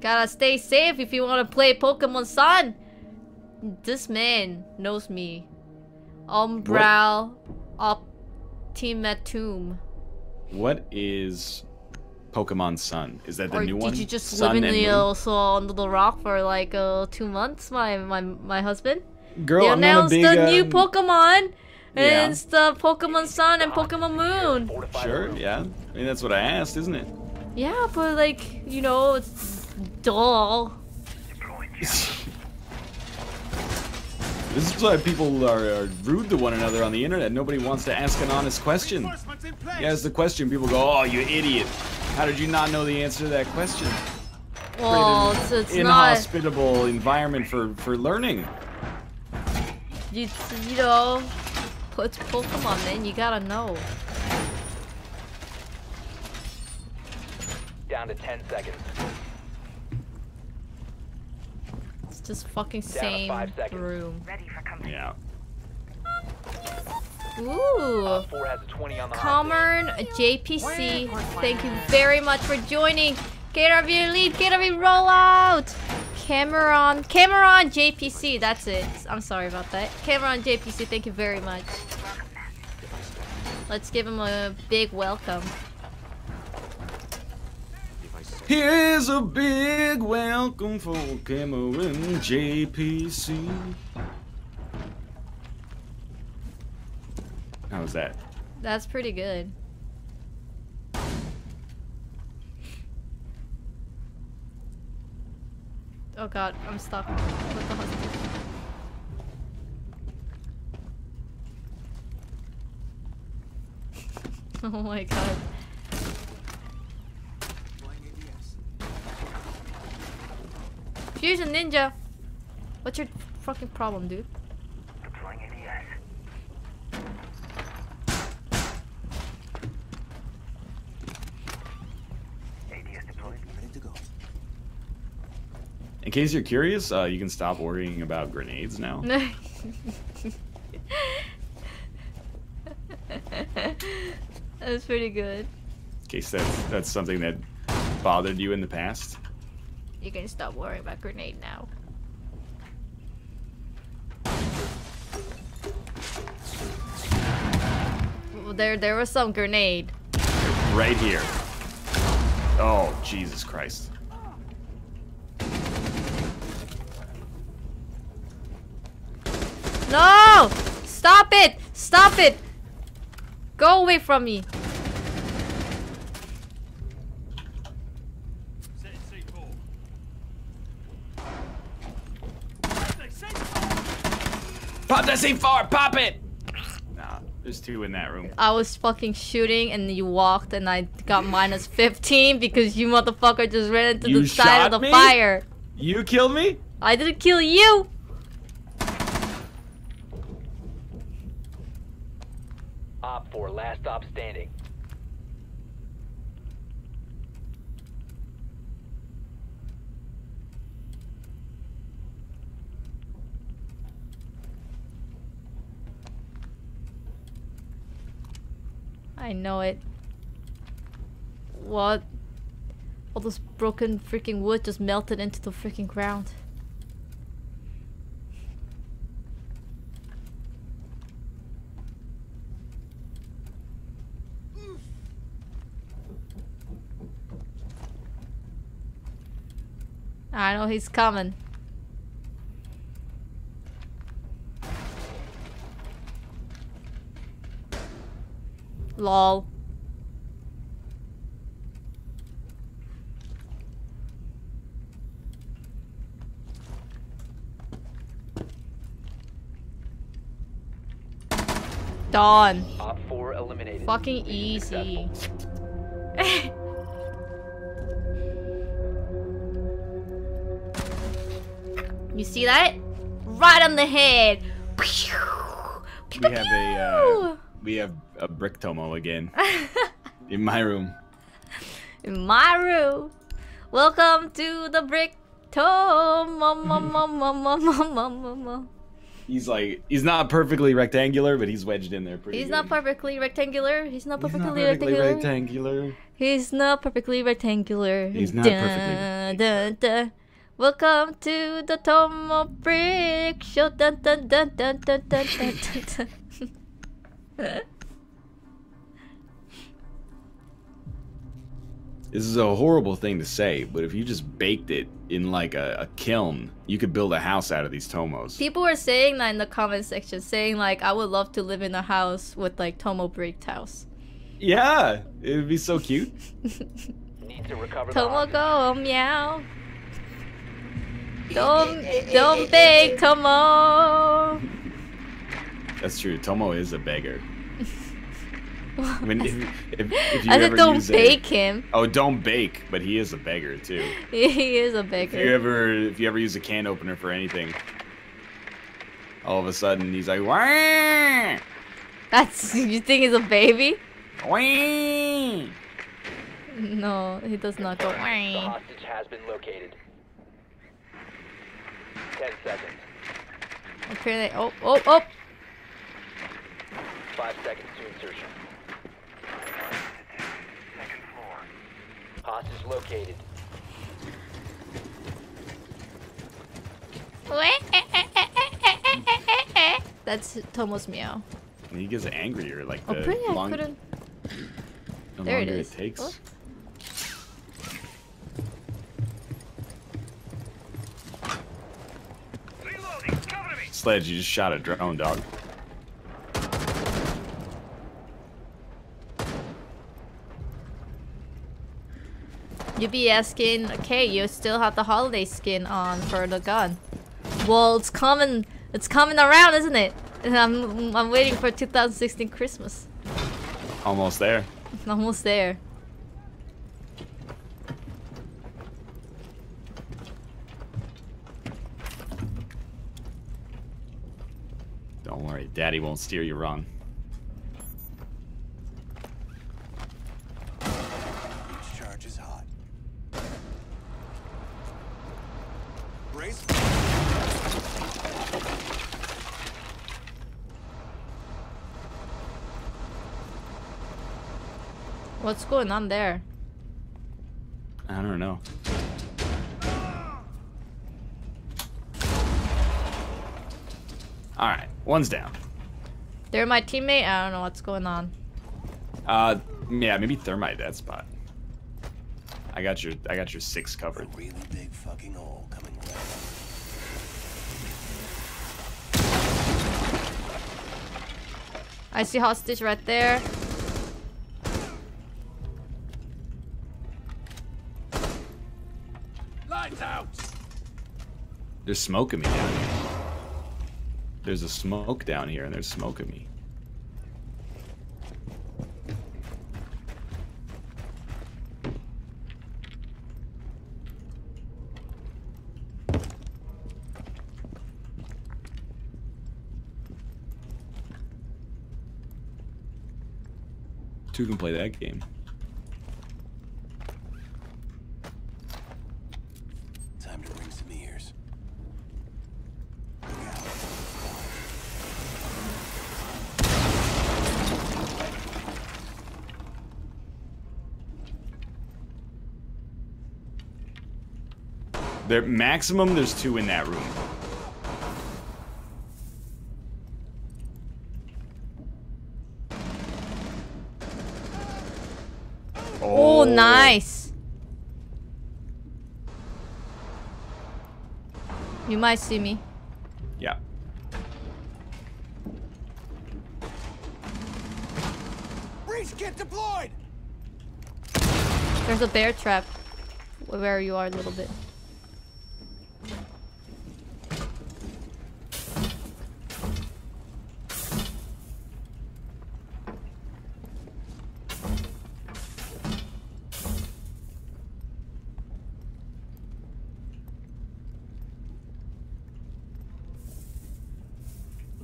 Gotta stay safe if you want to play Pokemon Sun. This man knows me. Umbral Optimatum. What is Pokemon Sun? Is that the or new did one? Did you just Sun live in the also under the rock for like uh, two months? My my my husband. Girl, they I'm on a announced the new um, Pokemon. yeah. And it's the Pokemon Sun and Pokemon Moon. Sure, yeah. I mean, that's what I asked, isn't it? Yeah, but like, you know, it's dull. This is why people are, are rude to one another on the internet. Nobody wants to ask an honest question. You ask the question, people go, "Oh, you idiot! How did you not know the answer to that question?" Well, Create it's, an not. inhospitable environment for for learning. You, you know, it's Pokemon, man. You gotta know. Down to 10 seconds. It's just fucking Down to same five seconds. room. Yeah. Ooh. 4 has a 20 on the hostage. Comern JPC, thank you very much for joining. KRV Elite, KRV Rollout! Cameron, Cameron JPC, that's it. I'm sorry about that. Cameron JPC, thank you very much. Let's give him a big welcome. Here's a big welcome for Cameron JPC. How was that? That's pretty good. Oh god, I'm stuck the oh my god. Fusion Ninja! What's your fucking problem, dude? Deploying ADS. ADS deployed. Ready to go. In case you're curious, uh, you can stop worrying about grenades now. That's pretty good. In case that's, that's something that bothered you in the past. You can stop worrying about grenade now. Well, There, there was some grenade. Right here. Oh, Jesus Christ. No! Stop it! Stop it! Go away from me. Pop that C4! Pop it! Nah, there's two in that room. I was fucking shooting and you walked and I got minus 15 because you motherfucker just ran into You the side of the me? fire. You killed me? I didn't kill you! Op 4, last stop standing. I know it. What? All this broken freaking wood just melted into the freaking ground. I know he's coming. Lol. Dawn. Op 4 eliminated. Fucking easy. you see that? Right on the head. Pew, pew, We have a uh, we have a brick tomo again. in my room. In my room. Welcome to the brick tomo. he's like he's not perfectly rectangular, but he's wedged in there pretty. He's good. not perfectly rectangular. He's not perfectly, he's not perfectly rectangular. rectangular. He's not perfectly rectangular. He's not dun, perfectly. Dun, dun. Welcome to the Tomo Brick Show. Dun, dun, dun, dun, dun, dun, dun, dun. This is a horrible thing to say, but if you just baked it in like a, a kiln, you could build a house out of these tomos. People were saying that in the comment section, saying like, I would love to live in a house with like Tomo Brick house. Yeah, it would be so cute. Need to recover Tomo hostage. go meow. Don't don't beg Tomo. That's true. Tomo is a beggar. I mean, if, if, if you I ever said don't use a- bake him. oh, don't bake, but he is a beggar too. he is a beggar. If you beggar. ever, if you ever use a can opener for anything, all of a sudden he's like, Wah! That's you think he's a baby? Wah! No, he does not go. The hostage has been located. Ten seconds. Apparently, oh oh oh. Five seconds to insertion. Hostage located. That's Tomo's meow. He gets angrier like Oh, the, pretty. Long, the there it longer is. it takes. Oh. Sledge, you just shot a drone, dog. You'd be asking, okay, you still have the holiday skin on for the gun. Well, it's coming. It's coming around, isn't it? And I'm I'm waiting for 2016 Christmas. Almost there. Almost there. Don't worry, Daddy won't steer you wrong. Brace. What's going on there? I don't know. All right, one's down. They're my teammate. I don't know what's going on. Uh, yeah, maybe thermite that spot. I got your, I got your six A covered. really big fucking hole coming right up. I see hostage right there. Lights out! There's smoke at me down here. There's a smoke down here, and there's smoke at me. Two can play that game. Time to ring some ears. There maximum there's two in that room. Oh, nice. You might see me. Yeah. Breach kit deployed! There's a bear trap where you are a little bit.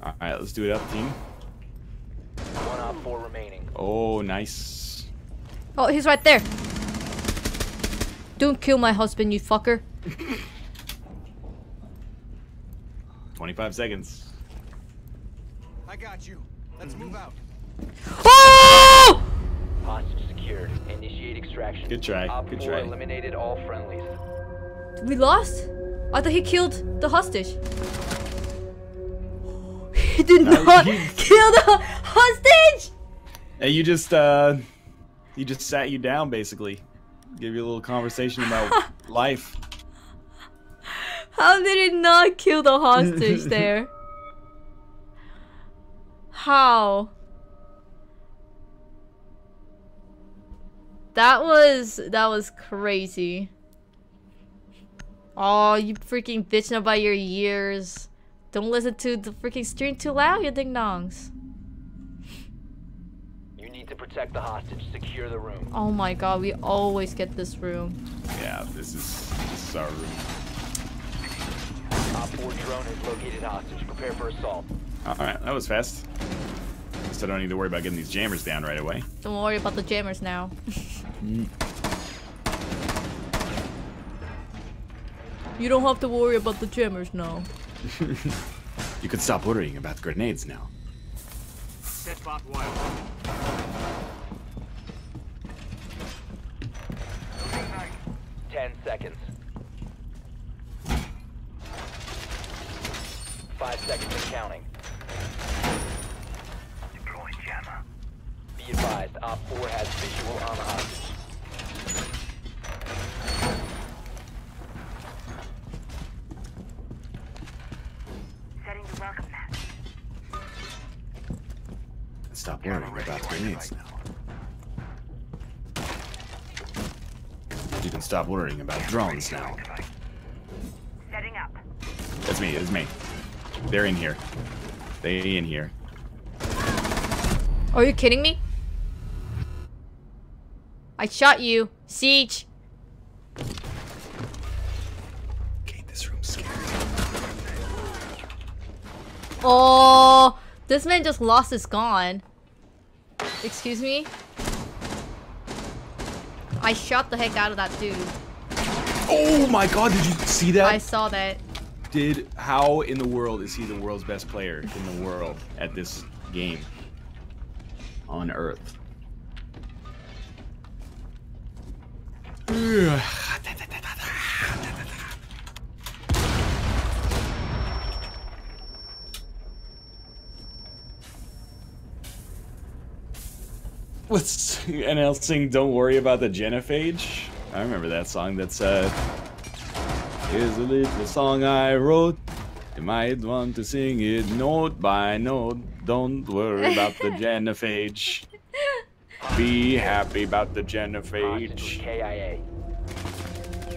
All right, let's do it up, team. One op four remaining. Oh, nice. Oh, he's right there. Don't kill my husband, you fucker. 25 seconds. I got you. Let's move mm-hmm. out. Oh! Hostage secured. Initiate extraction. extraction. Good try, Op good try. eliminated all friendlies. We lost? I thought he killed the hostage. Did No, not he- kill the hostage! And you just uh he just sat you down basically. Give you a little conversation about life. How did it not kill the hostage there? How? That was that was crazy. Oh, you freaking bitching about your ears. Don't listen to the freaking stream too loud, you ding dongs. You need to protect the hostage. Secure the room. Oh my god, we always get this room. Yeah, this is this is our room. Op 4 drone has located hostage. Prepare for assault. Alright, that was fast. Guess I don't need to worry about getting these jammers down right away. Don't worry about the jammers now. you don't have to worry about the jammers now. You could stop worrying about grenades now. Ten seconds. Five seconds and counting. Be advised, Op 4 has visual on the hostage. Setting the welcome mat. Stop about grenades now. You can stop worrying about drones now. Setting up. That's me, it's me. They're in here. They in here. Are you kidding me? I shot you. Siege. Okay, this room's scary. Oh, this man just lost his gun. Excuse me? I shot the heck out of that dude. Oh my god, did you see that? I saw that. Did how in the world is he the world's best player in the world at this game? On Earth. What's NL sing Don't Worry About the Genophage? I remember that song that's uh Here's a little song I wrote. You might want to sing it note by note. Don't worry about the genophage. Be happy about the Hostage genophage. KIA.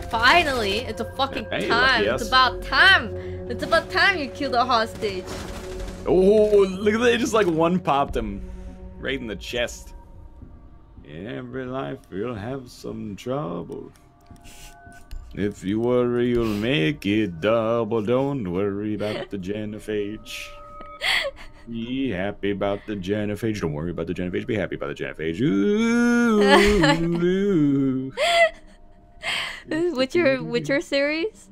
Finally, it's a fucking Hey, time. lucky It's about time. It's about time you kill the hostage. Oh, look at that! Just like one popped him right in the chest. In every life, you'll have some trouble. If you worry, you'll make it double. Don't worry about the genophage. Be happy about the genophage. Don't worry about the genophage. Be happy about the genophage. Ooh. Witcher, Witcher series?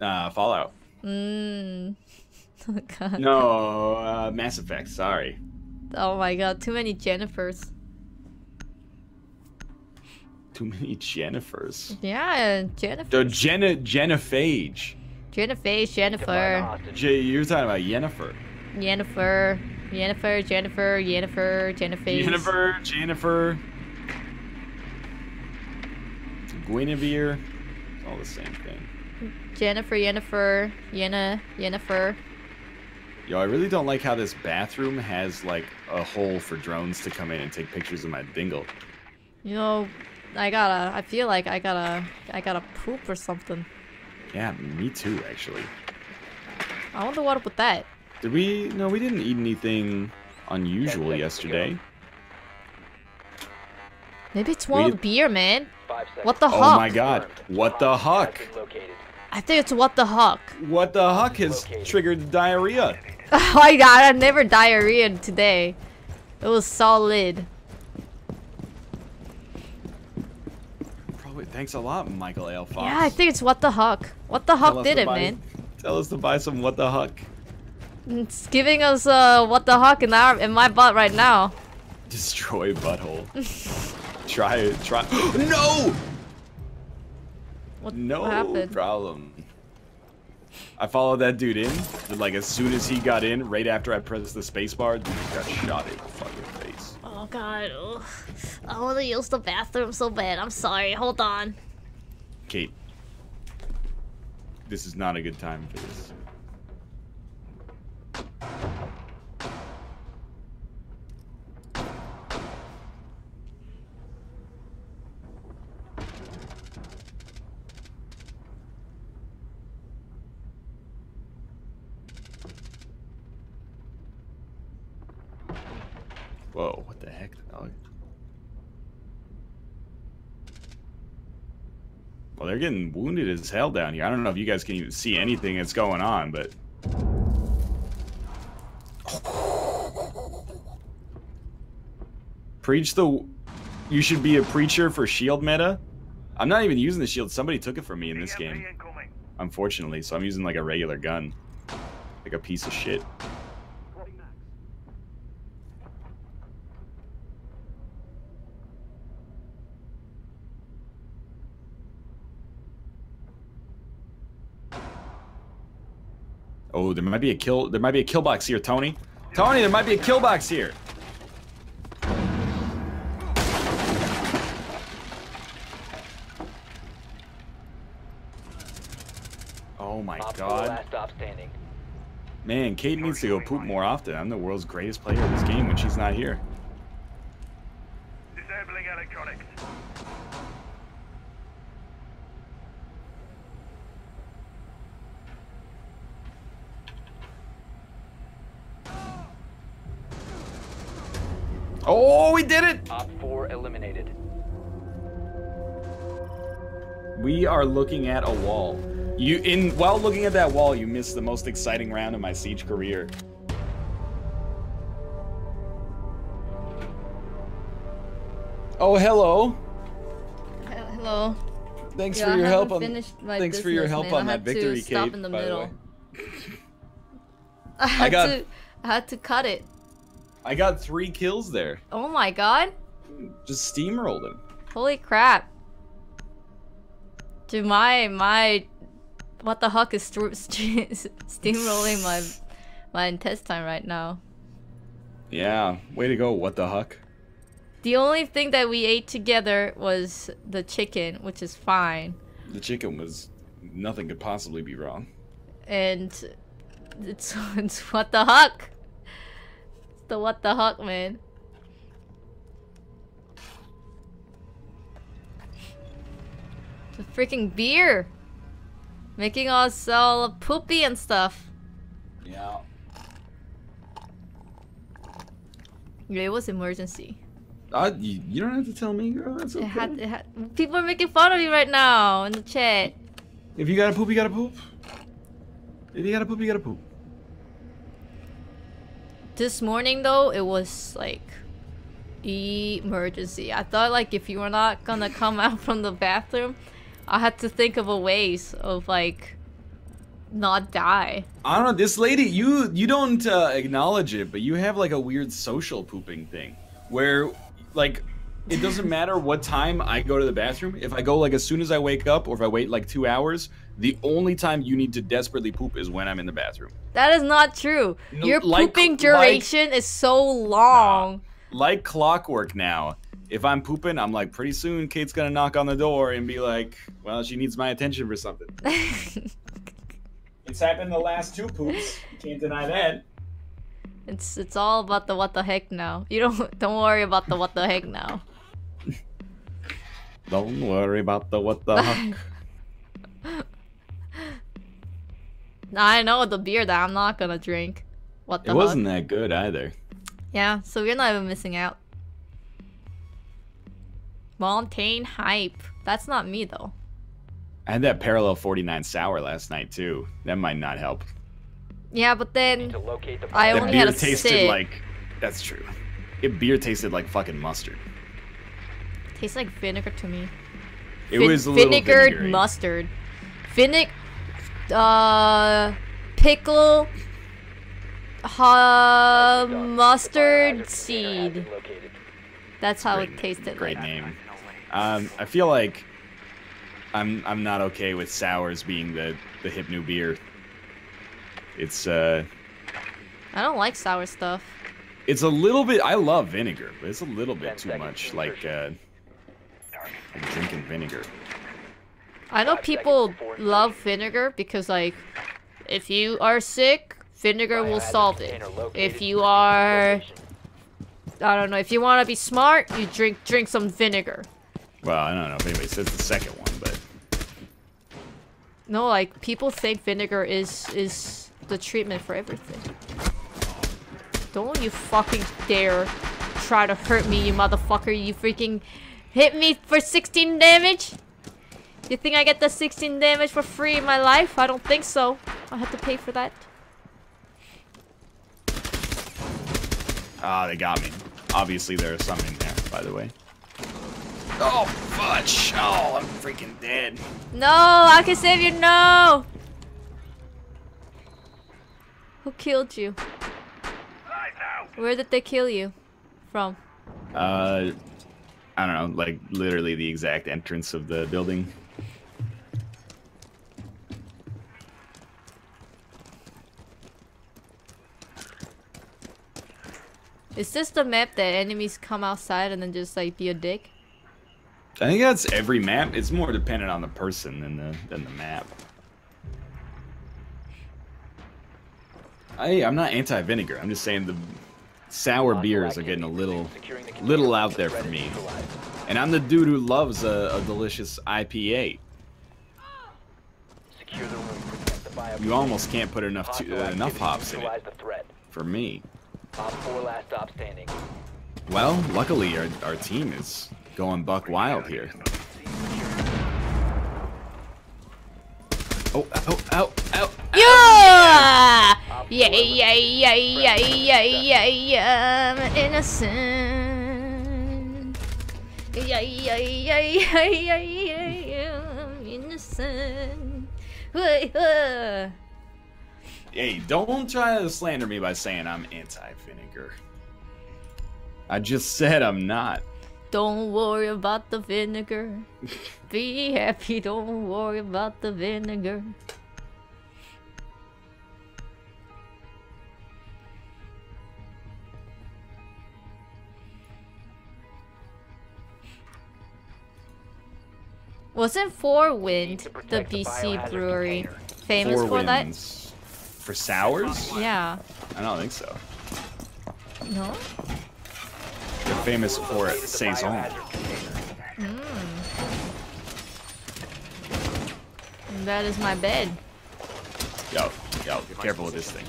uh, Fallout. Mmm. Oh god. No, uh, Mass Effect. Sorry. Oh my god, too many Jennifers. Too many Jennifers. Yeah, Jennifer. The Jenna Genophage. Jennifer, Jennifer. hostage. Jay, you're talking about Yennefer. Jennifer. Jennifer, Jennifer, Jennifer, Jennifer. Jennifer, Jennifer, Guinevere. It's all the same thing. Jennifer, Jennifer, Yenna, Jennifer. Yo, I really don't like how this bathroom has like a hole for drones to come in and take pictures of my dingle. You know, I gotta, I feel like I gotta, I gotta poop or something. Yeah, me too, actually. I wonder what up with that. Did we? No, we didn't eat anything unusual seconds yesterday. Maybe it's one We- of the beer, man. What the oh huck? Oh my god, what the Hostage huck? has been located. I think it's what the huck. What the huck has triggered diarrhea? Oh my god, I never diarrhea today. It was solid. Probably. Thanks a lot, Michael L. Fox. Yeah, I think it's what the huck. What the huck did it, buy- man. Tell us to buy some what the huck. It's giving us uh what the huck in our in my butt right now. Destroy butthole. try it. try. no. What, No what happened? No problem. I followed that dude in, but like as soon as he got in, right after I pressed the spacebar, dude got shot in the fucking face. Oh god. ugh. I want to use the bathroom so bad. I'm sorry. Hold on. Kate, this is not a good time for this. Whoa, what the heck, dog? Well, they're getting wounded as hell down here. I don't know if you guys can even see anything that's going on, but... Preach the... You should be a preacher for shield meta? I'm not even using the shield. Somebody took it from me in this game. Unfortunately, so I'm using like a regular gun. Like a piece of shit. Oh, there might be a kill. There might be a kill box here, Tony. Tony, there might be a kill box here. Oh my Op god. last stop standing. Man, Kate needs to go poop more often. I'm the world's greatest player of this game when she's not here. Disabling electronics. We are looking at a wall. You in while looking at that wall, you missed the most exciting round of my siege career. Oh, hello. Hello. Thanks Yeah, for I your help on Thanks for your help man. on I that victory, stop in the by the middle. way. I had got- to I had to cut it. I got 3 kills there. Oh my god. Just steamrolled him. Holy crap. Dude, my my what the huck is st- steamrolling my my intestine right now. Yeah, way to go. What the huck? The only thing that we ate together was the chicken, which is fine. The chicken was nothing could possibly be wrong. And it's it's what the huck. It's the what the huck, man. The freaking beer. Making us all poopy and stuff. Yeah. Yeah, it was emergency. Uh, you, you don't have to tell me, girl. That's It had, it had. People are making fun of me right now in the chat. If you gotta poop, you gotta poop. If you gotta poop, you gotta poop. This morning though, it was like emergency. I thought like if you were not gonna come out from the bathroom, I had to think of a ways of like not die. I don't know. This lady, you you don't uh, acknowledge it, but you have like a weird social pooping thing where, like, it doesn't matter what time I go to the bathroom. If I go like as soon as I wake up, or if I wait like two hours, the only time you need to desperately poop is when I'm in the bathroom. That is not true. No, Your like- pooping like- duration is so long. Like clockwork now. If I'm pooping, I'm like, pretty soon Kate's gonna knock on the door and be like, well, she needs my attention for something. it's happened the last two poops. You can't deny that. It's it's all about the what the heck now. You don't don't worry about the what the heck now. Don't worry about the what the heck. I know the beer that I'm not gonna drink. What the It huck? wasn't that good either. Yeah, so you're not even missing out. Montaigne hype. That's not me though. I had that parallel 49 sour last night too. That might not help. Yeah, but then the I That only beer had a tasted sip. like. That's true. It beer tasted like fucking mustard. tastes like vinegar to me. It Vin- was a little vinegared vinegary. mustard. Vinegar. Uh, pickle. Uh, mustard Biohazard container has seed. That's how Great- it tasted Great like. name. Um, I feel like I'm I'm not okay with sours being the the hip new beer. It's uh, I don't like sour stuff. it's a little bit. I love vinegar, but it's a little bit too much like uh, like drinking vinegar. I know people love vinegar because like if you are sick, vinegar will solve it. If you are. I don't know, if you want to be smart, you drink drink some vinegar. Well, I don't know if anybody says the second one, but No, like people think vinegar is is the treatment for everything. Don't you fucking dare try to hurt me, you motherfucker. You freaking hit me for 16 damage? You think I get the 16 damage for free in my life? I don't think so. I have to pay for that. ah, they got me. Obviously, there are some in there, by the way. Oh, fudge! Oh, I'm freaking dead. No, I can save you. No. Who killed you? Where did they kill you from? Uh, I don't know, like literally the exact entrance of the building. Is this the map that enemies come outside and then just like be a dick? I think that's every map. It's more dependent on the person than the than the map. I I'm not anti-vinegar. I'm just saying the sour beers are getting a little resumed. Securing the little out there for me. And I'm the dude who loves a, a delicious IPA. Secure the room. Protect the bio- You almost can't put enough to, uh, enough hops in it neutralize the threat. for me. Op 4 last stop standing. Well, luckily our our team is going buck wild here. Oh, oh, oh, oh. Yeah! Yeah, yeah, yeah, yeah, yeah, yeah, yeah, I'm innocent. Yeah, yeah, yeah, yeah, yeah, yeah, yeah, I'm innocent. Hey, uh. Hey, don't try to slander me by saying I'm anti-vinegar. I just said I'm not. Don't worry about the vinegar. Be happy, don't worry about the vinegar. Wasn't Four Winds the protect the BC brewery container. famous Four for that? For sours? Yeah. I don't think so. No? They're famous for Located saison. biohazard container. And that is my bed. Yo, yo, be careful with this thing.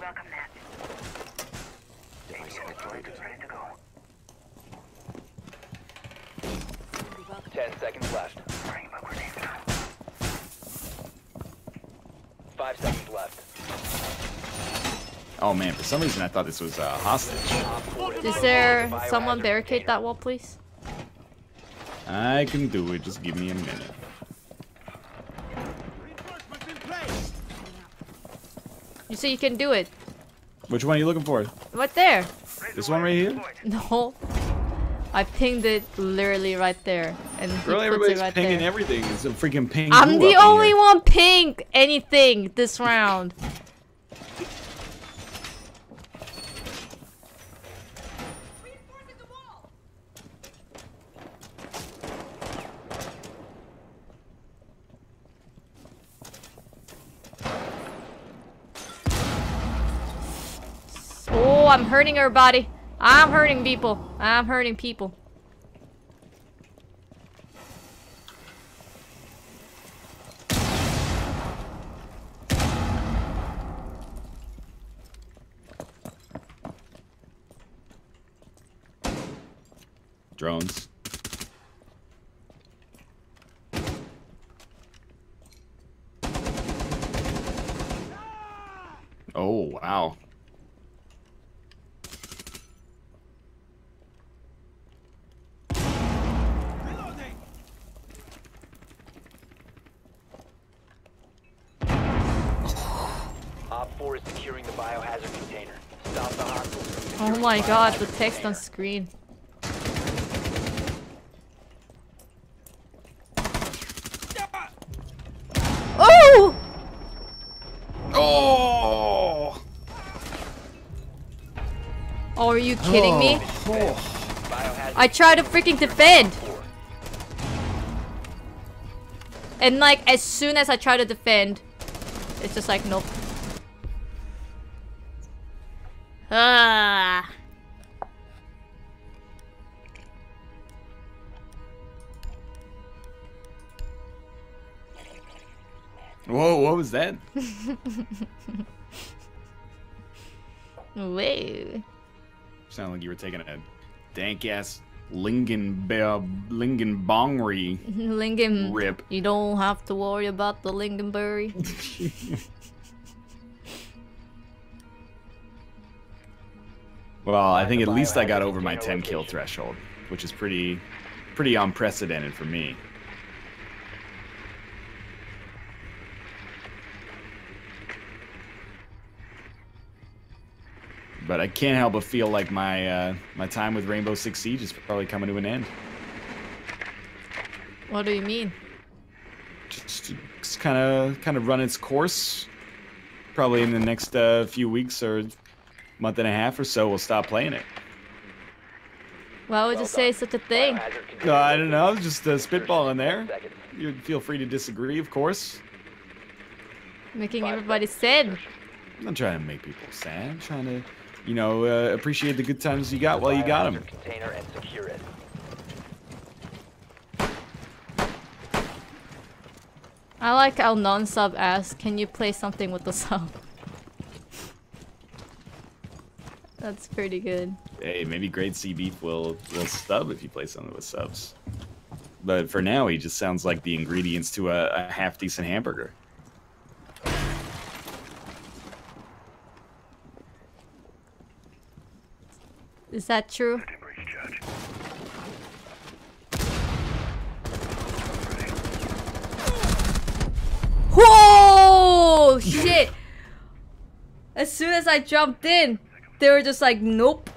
Welcome mat. Ready to go. Ten seconds left. Bring my grenade now. Five seconds left. Oh man, for some reason I thought this was a hostage. Is there someone barricade that wall, please? I can do it, just give me a minute. Reinforcements in place. You say you can do it. Which one are you looking for? Right there. This one right here? No. I pinged it literally right there. And Really, everybody's right pinging there. everything. It's a freaking ping. I'm the only here. one ping anything this round. Oh, I'm hurting her body. I'm hurting people. I'm hurting people. Drones. Oh, wow. Reloading. Oh my god, the text on screen. Oh! Oh! Oh, are you kidding me? Biohazard I try to freaking defend! And like, as soon as I try to defend, it's just like, nope. Ah. Whoa, what was that? Whoa. Sound like you were taking a dank ass Lingen Bear Lingen Bongri. Lingen. Rip. You don't have to worry about the Lingonberry. Well, I think at least I got over my container 10 kill threshold, which is pretty pretty unprecedented for me. But I can't help but feel like my uh, my time with Rainbow Six Siege is probably coming to an end. what do you mean? Just kind of kind of run its course. Probably in the next uh, few weeks or month and a half or so, we'll stop playing it. Why would Well you say such a thing? Biohazard Uh, I don't know, located. just uh, spitballing there. You feel free to disagree, of course. Making everybody sad. I'm not trying to make people sad. I'm trying to, you know, uh, appreciate the good times you got while you got them. Biohazard Container and secure it. I like how non-sub asks, can you play something with the sub? That's pretty good. Hey, maybe Grade C Beef will will stub if you play something with subs. But for now, he just sounds like the ingredients to a, a half decent hamburger. Is that true? Whoa! Shit! As soon as I jumped in, they were just like, nope.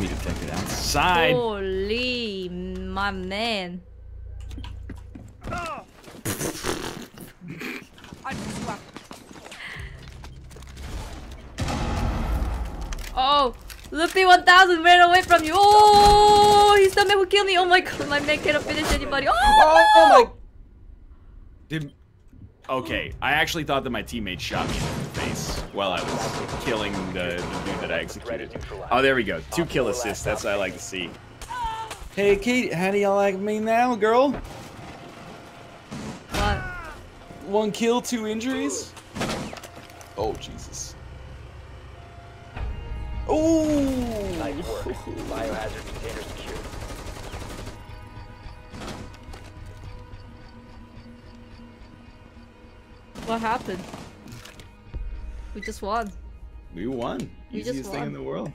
We detected outside. Holy, my man. Oh, Luffy 1000 ran away from you. Oh, he's the man who killed me. Oh my god, my man cannot finish anybody. Oh, Oh no! my! Did okay? I actually thought that my teammate shot me in the face while I was killing the, the dude that I executed. Oh, there we go. Two kill assists. That's what I like to see. Hey, Kate, how do y'all like me now, girl? What? One kill, two injuries. Oh Jesus. Oh. Nice work. Biohazard container secured. What happened? We just won. We won. We just Easiest thing in the world.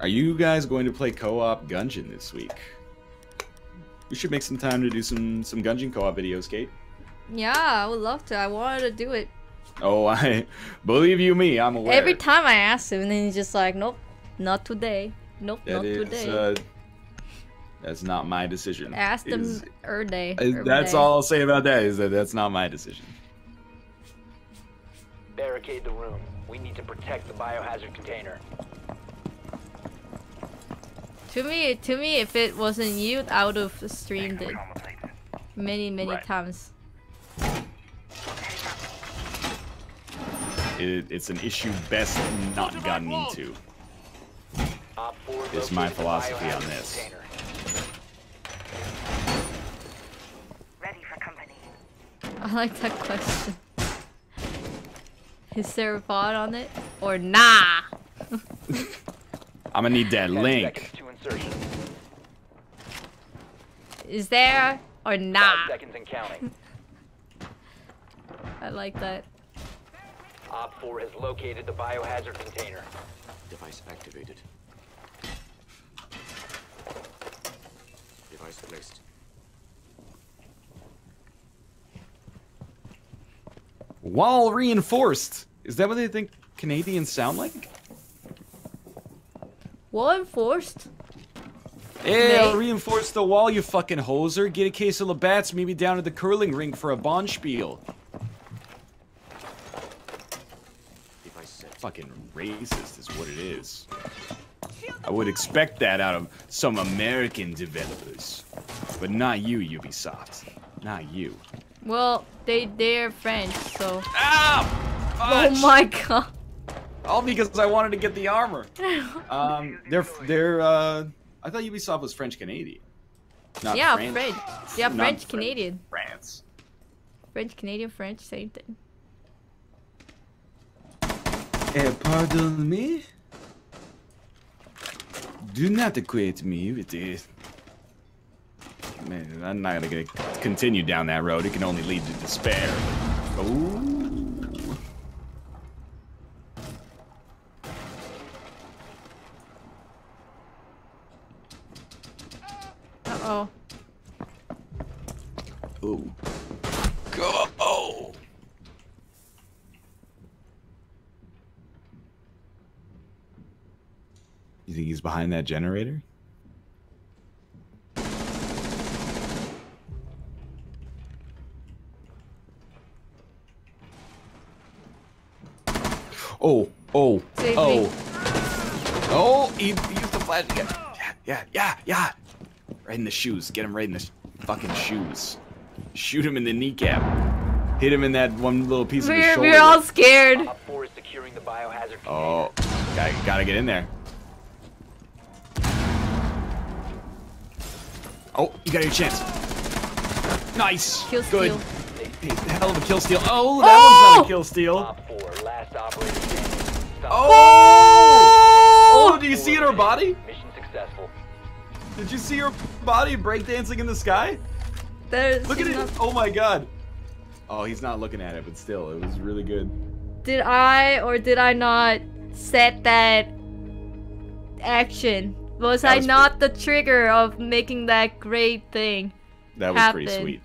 Are you guys going to play co-op Gungeon this week? We should make some time to do some some Gungeon co-op videos, Kate. Yeah, I would love to. I wanted to do it. Oh, I believe you me, I'm aware. Every time I ask him, and then he's just like, nope, not today. Nope, That not is, today. uh, that's not my decision. Ask them Is- er day. er that's day. all I'll say about that. Is that that's not my decision. Barricade the room. We need to protect the biohazard container. To me, to me, if it wasn't you, I would have streamed it many, many Right. times. It, it's an issue best not gotten into. Op 4 Is my philosophy on this. Ready for company. I like that question. Is there a bot on it or nah? I'm gonna need that link. to insertion. Is there or Five nah? seconds and counting. I like that. Op 4 has located the biohazard container. Device activated. Device placed. Wall reinforced. Is that what they think Canadians sound like? Well enforced. Yeah, They- reinforce the wall, you fucking hoser. Get a case of Labatt's, meet me down at the curling rink for a bonspiel. Device activated. Fucking racist is what it is. I would expect that out of some American developers. But not you, Ubisoft. Not you. Well, they they're French, so. Ah! Oh my god. All because I wanted to get the armor. Um, they're they're. Uh, I thought Ubisoft was French Canadian. Not yeah, France. French. Yeah, French French. Canadian. France. French Canadian French, same thing. Eh, pardon me? Do not equate me with this. Man, I'm not gonna continue down that road. It can only lead to despair. Ooh. Uh oh. Ooh. Go! You think he's behind that generator? Oh, oh, Save oh. me. Oh, he, he used the flash. Yeah, yeah, yeah, yeah. Right in the shoes. Get him right in the fucking shoes. Shoot him in the kneecap. Hit him in that one little piece of his We're, shoulder. we're all scared. 4 is securing the biohazard. Oh, gotta, gotta get in there. Oh, you got your chance. Nice. Kill Good. steal. Hell of a kill steal. Oh, that oh! one's not a kill steal. Op 4, last operator standing. Stop. Oh! Oh, oh do you see it, her body? Mission successful. Did you see her body breakdancing in the sky? There's Look at it. Oh my god. Oh, he's not looking at it, but still, it was really good. Did I or did I not set that action? Was That I was not the trigger of making that great thing? That was pretty sweet.